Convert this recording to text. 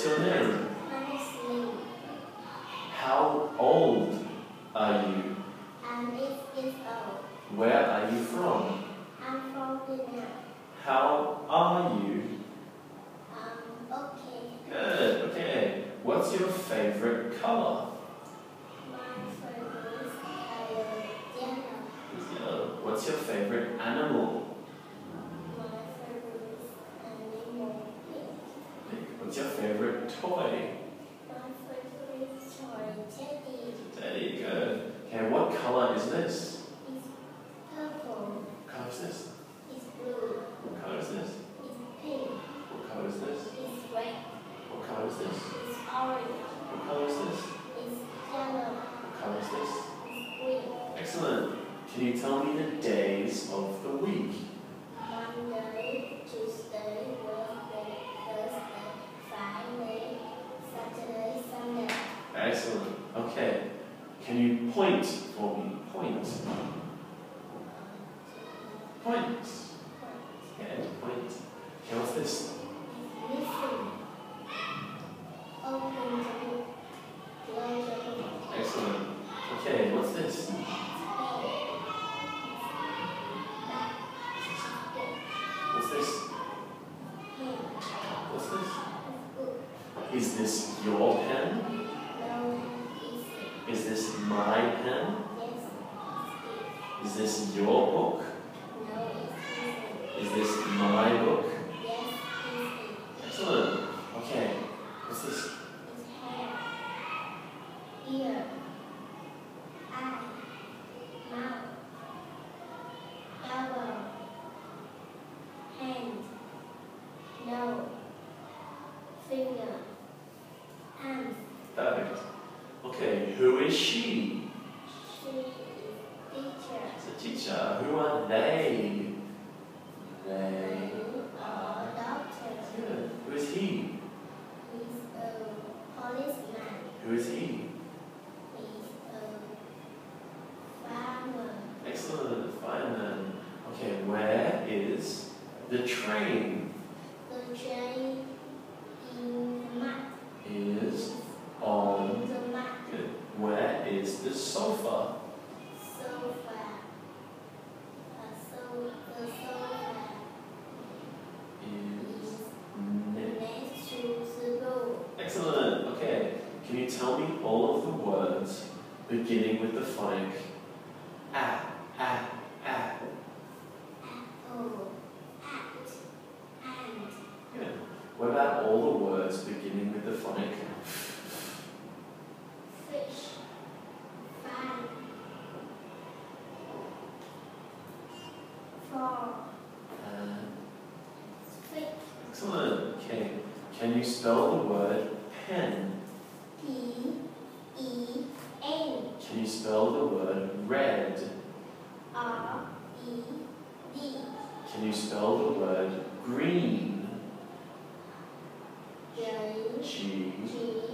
What's your name? Name. How old are you? I'm eight years old. Where are you from? I'm from Vietnam. How are you? Um, okay. Good, okay. What's your favorite color? My favorite is color yellow. It's yellow. What's your favorite animal? My favorite is animal pink. What's your favorite toy? My favorite is toy teddy. Teddy, good. Okay, what color is this? It's purple. What color is this? It's blue. What color is this? It's pink. What color is this? It's red. What color is this? It's orange. What color is this? It's yellow. What color is this? It's green. Excellent. Can you tell me the days Excellent. Okay. Can you point for me? Point. Point. Point. Okay, what's this? Excellent. Okay, what's this? What's this? What's this? Is this your pen? Is this my pen? Is this your book? Is this my book? Okay, who is she? She is teacher. It's a teacher. Who are they? They are. are doctor. Good. Who is he? He's a policeman. Who is he? He's a farmer. Excellent. Fine then. Okay, where is the train? The train beginning with the phonic ah, ah, ah? Apple. At. And. Good. What about all the words beginning with the phonic Fish. Fan. Frog. uh, Fish. Excellent. Okay. Can you spell the word pen? P spell the word red? R E D. Can you spell the word green? G. G.